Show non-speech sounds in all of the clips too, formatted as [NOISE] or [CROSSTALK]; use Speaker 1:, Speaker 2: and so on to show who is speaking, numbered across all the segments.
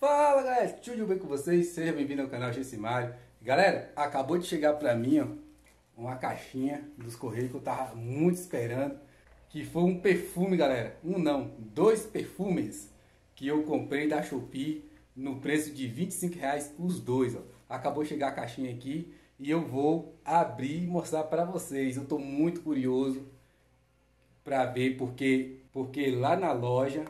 Speaker 1: Fala galera, tudo bem com vocês? Seja bem-vindo ao canal Gessimário. Galera, acabou de chegar pra mim ó, uma caixinha dos Correios que eu tava muito esperando. Que foi um perfume, galera. Um não, dois perfumes que eu comprei da Shopee no preço de 25 reais os dois. Ó. Acabou de chegar a caixinha aqui e eu vou abrir e mostrar para vocês. Eu tô muito curioso para ver porque, porque lá na loja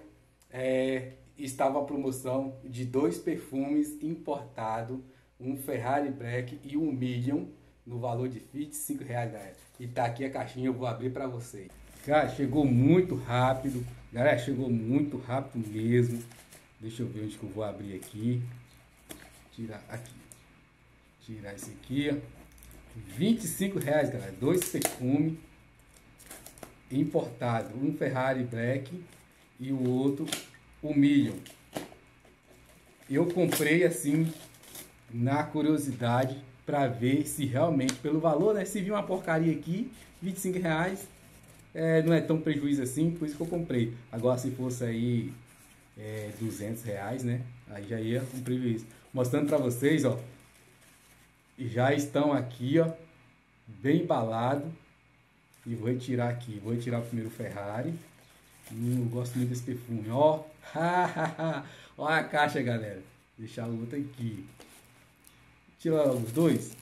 Speaker 1: é, estava a promoção de dois perfumes importados, um Ferrari Black e um Million, no valor de 25 reais, galera. E tá aqui a caixinha, eu vou abrir para vocês. Cara, chegou muito rápido, galera, chegou muito rápido mesmo. Deixa eu ver onde que eu vou abrir aqui. Tirar aqui. Tirar esse aqui, ó. 25 reais, galera. Dois perfumes importados. Um Ferrari Black e o outro Million. Eu comprei assim na curiosidade para ver se realmente, pelo valor, né? Se viu uma porcaria aqui, 25 reais, é, não é tão prejuízo assim, por isso que eu comprei. Agora se fosse aí é, 200 reais, né? Aí já ia um prejuízo. Mostrando para vocês, ó, já estão aqui, ó, bem embalado. E vou retirar aqui, vou retirar o primeiro Ferrari. Hum, eu gosto muito desse perfume, ó. [LAUGHS] Olha a caixa, galera. Deixar o outro aqui. Tira logo os dois.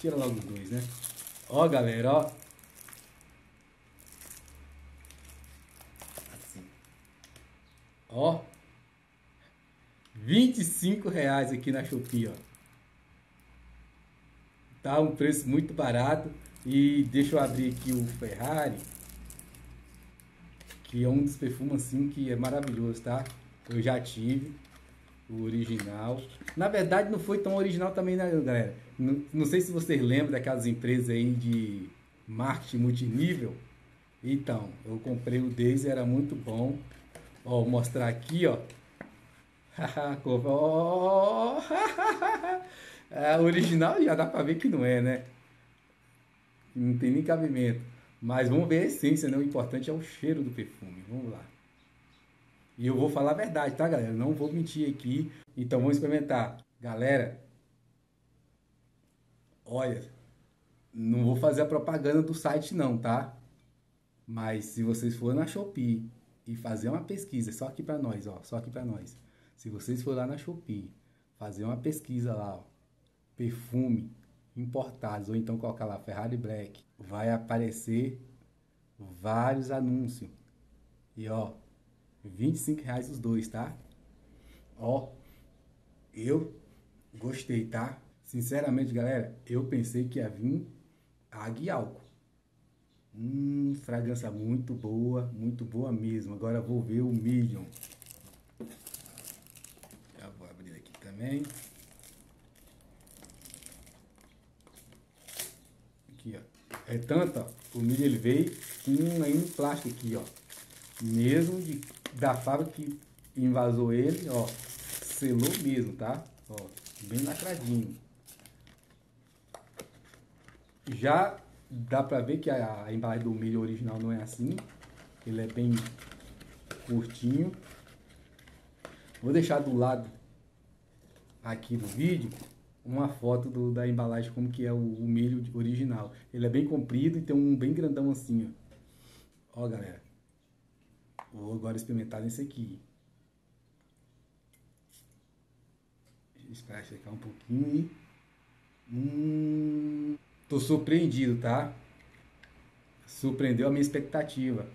Speaker 1: Tira logo os dois, né? Ó, galera, ó. Assim. Ó. 25 reais aqui na Shopee, ó. Tá um preço muito barato. E deixa eu abrir aqui o Ferrari que é um dos perfumes assim que é maravilhoso, tá? Eu já tive o original. Na verdade, não foi tão original também, né, galera? Não, não sei se vocês lembram daquelas empresas aí de marketing multinível. Então, eu comprei o deles, era muito bom. Ó, vou mostrar aqui, ó. [LAUGHS] é, original já dá pra ver que não é, né? Não tem nem cabimento. Mas vamos ver a essência, né? O importante é o cheiro do perfume. Vamos lá. E eu vou falar a verdade, tá, galera? Não vou mentir aqui. Então vamos experimentar. Galera, olha, não vou fazer a propaganda do site não, tá? Mas se vocês forem na Shopee e fazer uma pesquisa, só aqui para nós, ó, só aqui para nós. Se vocês forem lá na Shopee, fazer uma pesquisa lá, ó, perfume importados, ou então colocar lá Ferrari Black, vai aparecer vários anúncios. E ó, 25 reais os dois, tá? Ó, eu gostei, tá? Sinceramente, galera, eu pensei que ia vir água e álcool. Hum, fragrância muito boa, muito boa mesmo. Agora vou ver o Million. Já vou abrir aqui também. Aqui, ó. É tanto, ó, o milho ele veio com um, um plástico aqui, ó. Mesmo de, da fábrica que invasou ele, ó. Selou mesmo, tá? Ó, bem lacradinho. Já dá pra ver que a, a embalagem do milho original não é assim. Ele é bem curtinho. Vou deixar do lado aqui do vídeo uma foto do, da embalagem como que é o, o, milho original. Ele é bem comprido e tem um bem grandão assim, ó. Ó, galera. Vou agora experimentar nesse aqui. Esperar checar um pouquinho. Hum, tô surpreendido, tá? Surpreendeu a minha expectativa.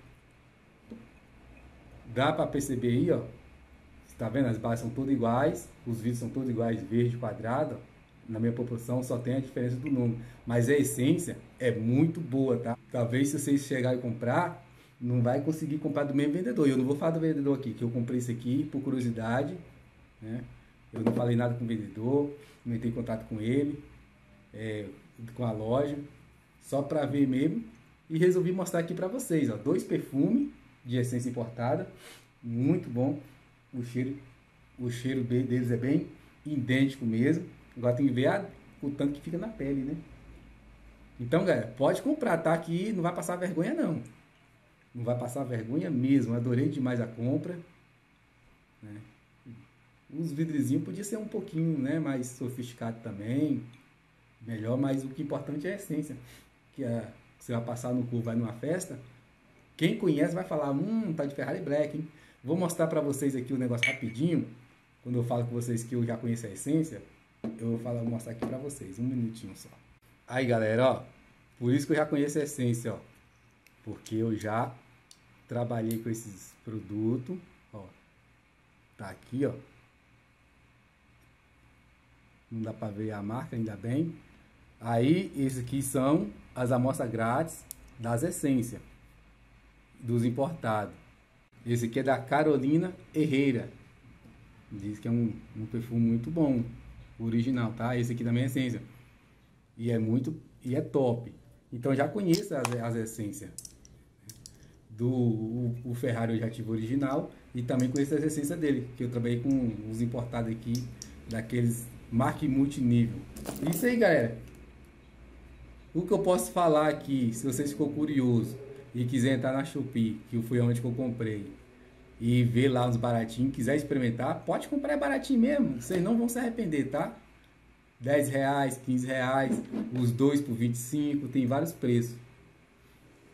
Speaker 1: Dá para perceber aí, ó. Tá vendo? As bases são todas iguais, os vidros são todos iguais, verde, quadrado. Ó na minha proporção só tem a diferença do número. Mas a essência é muito boa, tá? Talvez se vocês chegarem e comprar, não vai conseguir comprar do mesmo vendedor. Eu não vou falar do vendedor aqui, que eu comprei isso aqui por curiosidade, né? Eu não falei nada com o vendedor, não entrei em contato com ele, é, com a loja, só para ver mesmo. E resolvi mostrar aqui para vocês, ó, dois perfumes de essência importada, muito bom. O cheiro, o cheiro deles é bem idêntico mesmo. Agora tem que ver a, o tanto que fica na pele, né? Então, galera, pode comprar, tá? Aqui não vai passar vergonha, não. Não vai passar vergonha mesmo. Adorei demais a compra. Né? os vidrezinhos podia ser um pouquinho né, mais sofisticado também, melhor, mas o que é importante é a essência. Que é, você vai passar no cu, vai numa festa, quem conhece vai falar, hum, tá de Ferrari Black, hein? Vou mostrar para vocês aqui o negócio rapidinho. Quando eu falo com vocês que eu já conheço a essência, eu vou, falar, mostrar aqui para vocês, um minutinho só. Aí, galera, ó, por isso que eu já conheço a essência, ó. Porque eu já trabalhei com esses produtos, ó. Tá aqui, ó. Não dá para ver a marca, ainda bem. Aí, esses aqui são as amostras grátis das essências, dos importados. Esse aqui é da Carolina Herrera. Diz que é um, um perfume muito bom, original, tá? Esse aqui também é essência. E é muito, e é top. Então já conheço as, as essências. Do o, o, Ferrari eu já tive original e também conheço as essências dele, que eu trabalhei com os importados aqui, daqueles marque multinível. Isso aí, galera. O que eu posso falar aqui, se vocês ficou curioso e quiser entrar na Shopee, que foi onde eu comprei, e ver lá os baratinhos, quiser experimentar, pode comprar é baratinho mesmo, vocês não vão se arrepender, tá? 10 reais, 15 reais, os dois por 25, tem vários preços.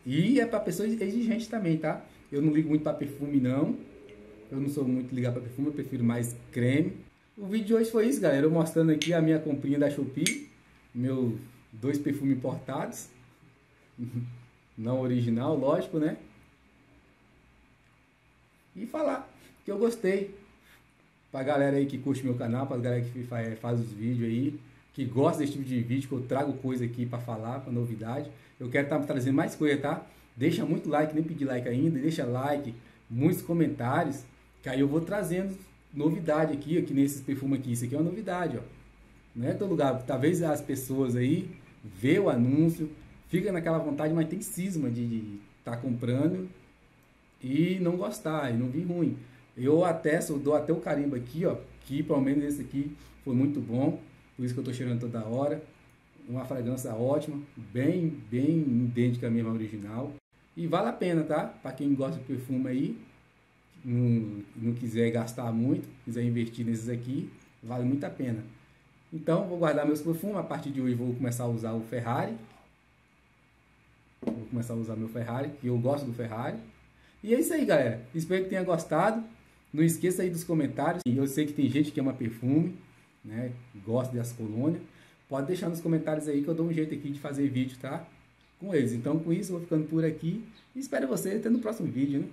Speaker 1: E é para pessoas exigentes também, tá? Eu não ligo muito para perfume não. Eu não sou muito ligado para perfume, eu prefiro mais creme. O vídeo de hoje foi isso, galera. Eu mostrando aqui a minha comprinha da Shopee, meus dois perfumes importados. [LAUGHS] Não original, lógico, né? E falar que eu gostei. Pra galera aí que curte meu canal, pra galera que faz, faz os vídeos aí, que gosta desse tipo de vídeo, que eu trago coisa aqui para falar, para novidade. Eu quero estar tá trazendo mais coisa, tá? Deixa muito like, nem pedir like ainda, deixa like, muitos comentários, que aí eu vou trazendo novidade aqui, aqui nesses perfumes aqui. Isso aqui é uma novidade, ó. Não é todo lugar. Talvez as pessoas aí vê o anúncio, fica naquela vontade, mas tem cisma de estar tá comprando e não gostar, e não vir ruim. Eu atesto, dou até o carimbo aqui, ó, que pelo menos esse aqui foi muito bom, por isso que eu estou cheirando toda hora. Uma fragrância ótima, bem, bem idêntica à minha original. E vale a pena, tá? Para quem gosta de perfume aí, não, não quiser gastar muito, quiser investir nesses aqui, vale muito a pena. Então, vou guardar meus perfumes. A partir de hoje, vou começar a usar o Ferrari. Vou começar a usar meu Ferrari, que eu gosto do Ferrari. E é isso aí, galera. Espero que tenha gostado. Não esqueça aí dos comentários. Eu sei que tem gente que ama perfume, né? Gosta das colônias. Pode deixar nos comentários aí que eu dou um jeito aqui de fazer vídeo, tá? Com eles. Então, com isso, eu vou ficando por aqui. E espero você até no próximo vídeo, né?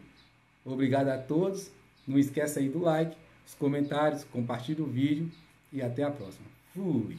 Speaker 1: Obrigado a todos. Não esqueça aí do like, os comentários, compartilhe o vídeo e até a próxima. Fui!